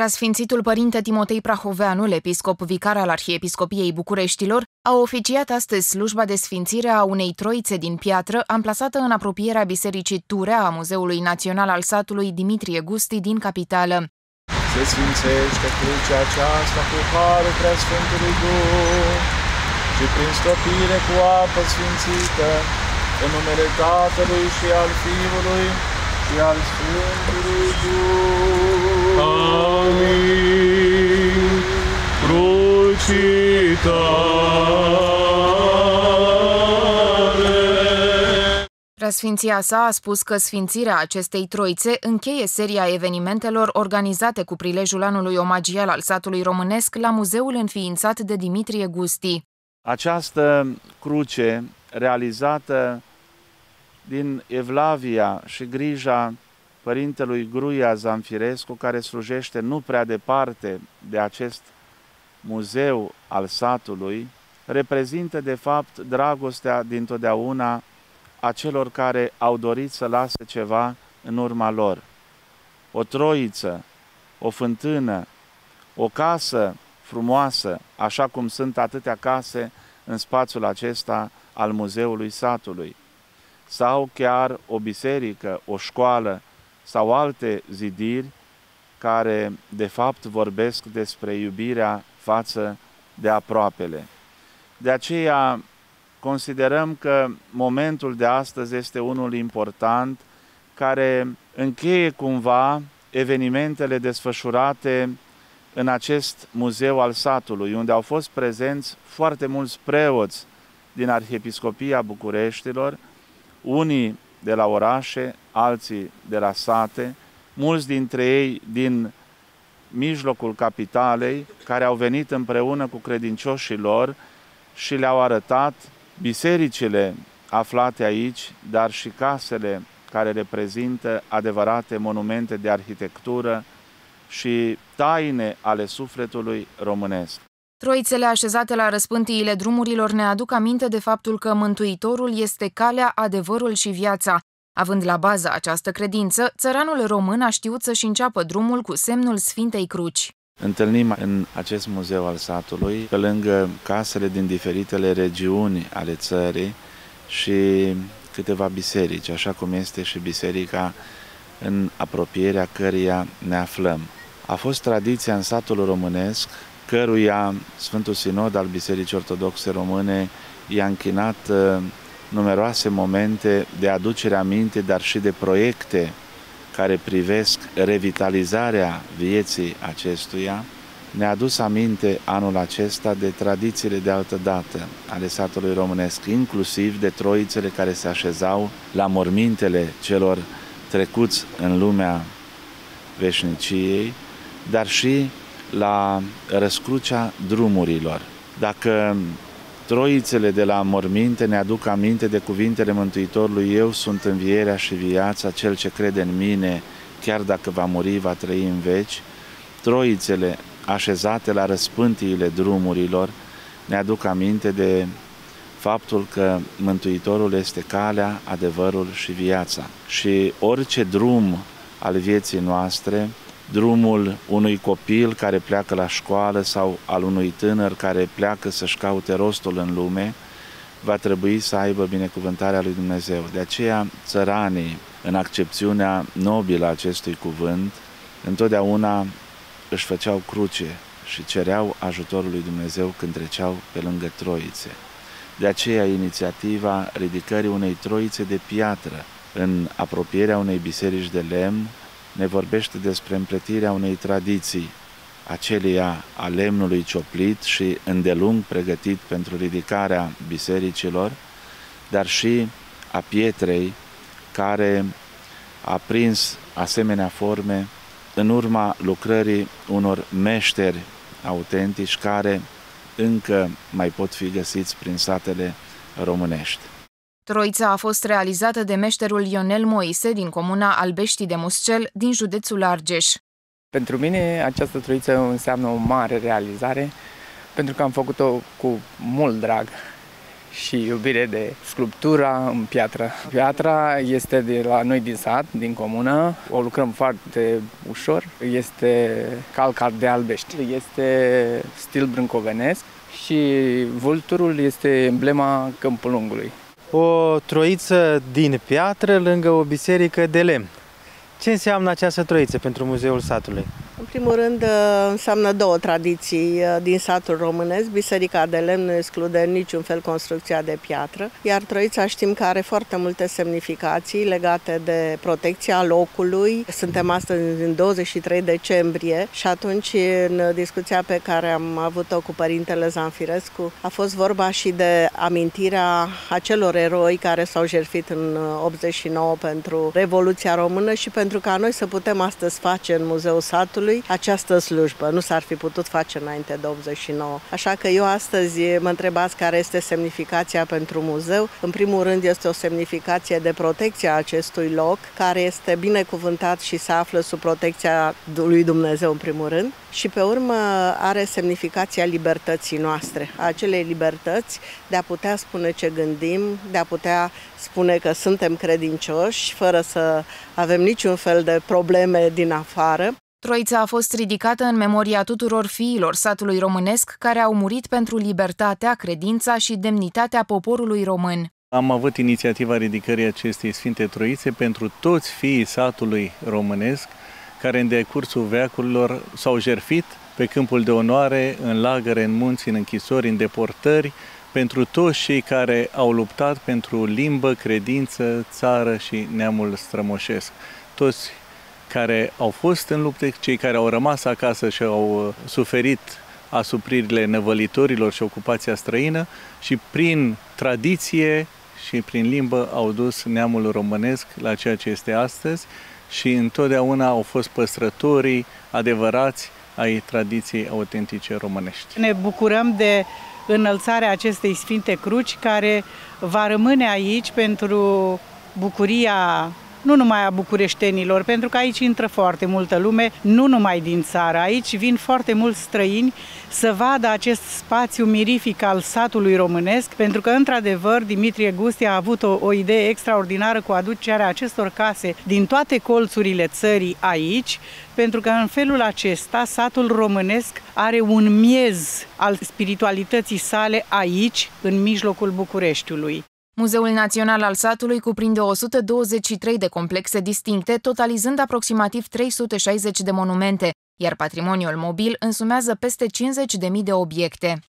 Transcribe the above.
Preasfințitul părinte Timotei Prahoveanul, episcop vicar al Arhiepiscopiei Bucureștilor, a oficiat astăzi slujba de sfințire a unei troițe din piatră, amplasată în apropierea Bisericii Turea a Muzeului Național al satului Dimitrie Gusti din capitală. Se sfințește crucea aceasta cu harul preasfântului Duh și prin stropire cu apă sfințită, în numele Tatălui și al Fiului și al Sfântului Duh. Preasfinția sa a spus că sfințirea acestei troițe încheie seria evenimentelor organizate cu prilejul anului omagial al satului românesc la muzeul înființat de Dimitrie Gusti. Această cruce realizată din Evlavia și grija părintelui Gruia Zamfirescu, care slujește nu prea departe de acest muzeu al satului, reprezintă de fapt dragostea dintotdeauna a celor care au dorit să lase ceva în urma lor. O troiță, o fântână, o casă frumoasă, așa cum sunt atâtea case în spațiul acesta al muzeului satului, sau chiar o biserică, o școală sau alte zidiri care de fapt vorbesc despre iubirea față de aproapele. De aceea considerăm că momentul de astăzi este unul important care încheie cumva evenimentele desfășurate în acest muzeu al satului, unde au fost prezenți foarte mulți preoți din Arhiepiscopia Bucureștilor, unii de la orașe, alții de la sate, mulți dintre ei din mijlocul capitalei, care au venit împreună cu credincioșii lor și le-au arătat bisericile aflate aici, dar și casele care reprezintă adevărate monumente de arhitectură și taine ale sufletului românesc. Troițele așezate la răspântiile drumurilor ne aduc aminte de faptul că Mântuitorul este calea, adevărul și viața. Având la bază această credință, țăranul român a știut să-și înceapă drumul cu semnul Sfintei Cruci. Întâlnim în acest muzeu al satului, pe lângă casele din diferitele regiuni ale țării și câteva biserici, așa cum este și biserica în apropierea căreia ne aflăm. A fost tradiția în satul românesc căruia Sfântul Sinod al Bisericii Ortodoxe Române i-a închinat uh, numeroase momente de aducere aminte, dar și de proiecte care privesc revitalizarea vieții acestuia, ne-a adus aminte anul acesta de tradițiile de altă dată ale satului românesc, inclusiv de troițele care se așezau la mormintele celor trecuți în lumea veșniciei, dar și la răscrucea drumurilor. Dacă troițele de la morminte ne aduc aminte de cuvintele Mântuitorului, Eu sunt învierea și viața, cel ce crede în mine, chiar dacă va muri, va trăi în veci, troițele așezate la răspântiile drumurilor ne aduc aminte de faptul că Mântuitorul este calea, adevărul și viața. Și orice drum al vieții noastre drumul unui copil care pleacă la școală sau al unui tânăr care pleacă să-și caute rostul în lume, va trebui să aibă binecuvântarea lui Dumnezeu. De aceea, țăranii, în accepțiunea nobilă a acestui cuvânt, întotdeauna își făceau cruce și cereau ajutorul lui Dumnezeu când treceau pe lângă troițe. De aceea, inițiativa ridicării unei troițe de piatră în apropierea unei biserici de lemn ne vorbește despre împletirea unei tradiții, aceleia a lemnului cioplit și îndelung pregătit pentru ridicarea bisericilor, dar și a pietrei care a prins asemenea forme în urma lucrării unor meșteri autentici care încă mai pot fi găsiți prin satele românești. Troița a fost realizată de meșterul Ionel Moise din comuna Albești de Muscel, din județul Argeș. Pentru mine această troiță înseamnă o mare realizare, pentru că am făcut-o cu mult drag și iubire de sculptura în piatră. Piatra este de la noi din sat, din comună, o lucrăm foarte ușor, este calcar de albești, este stil brâncovenesc și vulturul este emblema Câmpul Lungului. O troiță din piatră lângă o biserică de lemn. Ce înseamnă această troiță pentru Muzeul Satului? În primul rând, uh, înseamnă două tradiții uh, din satul românesc. Biserica de lemn nu exclude în niciun fel construcția de piatră, iar Troița știm că are foarte multe semnificații legate de protecția locului. Suntem astăzi în 23 decembrie și atunci, în discuția pe care am avut-o cu Părintele Zanfirescu, a fost vorba și de amintirea acelor eroi care s-au jertfit în 89 pentru Revoluția Română și pentru ca noi să putem astăzi face în Muzeul Satului Consiliului această slujbă. Nu s-ar fi putut face înainte de 89. Așa că eu astăzi mă întrebați care este semnificația pentru muzeu. În primul rând este o semnificație de protecție a acestui loc, care este binecuvântat și se află sub protecția lui Dumnezeu în primul rând și pe urmă are semnificația libertății noastre, a acelei libertăți de a putea spune ce gândim, de a putea spune că suntem credincioși, fără să avem niciun fel de probleme din afară. Troița a fost ridicată în memoria tuturor fiilor satului românesc care au murit pentru libertatea, credința și demnitatea poporului român. Am avut inițiativa ridicării acestei Sfinte Troițe pentru toți fiii satului românesc care în decursul veacurilor s-au jerfit pe câmpul de onoare, în lagăre, în munți, în închisori, în deportări, pentru toți cei care au luptat pentru limbă, credință, țară și neamul strămoșesc. Toți care au fost în lupte, cei care au rămas acasă și au uh, suferit asupririle năvălitorilor și ocupația străină și prin tradiție și prin limbă au dus neamul românesc la ceea ce este astăzi și întotdeauna au fost păstrătorii adevărați ai tradiției autentice românești. Ne bucurăm de înălțarea acestei Sfinte Cruci care va rămâne aici pentru bucuria nu numai a bucureștenilor, pentru că aici intră foarte multă lume, nu numai din țară. Aici vin foarte mulți străini să vadă acest spațiu mirific al satului românesc, pentru că, într-adevăr, Dimitrie Gusti a avut o, o idee extraordinară cu aducerea acestor case din toate colțurile țării aici, pentru că în felul acesta satul românesc are un miez al spiritualității sale aici, în mijlocul Bucureștiului. Muzeul Național al Satului cuprinde 123 de complexe distincte, totalizând aproximativ 360 de monumente, iar patrimoniul mobil însumează peste 50.000 de obiecte.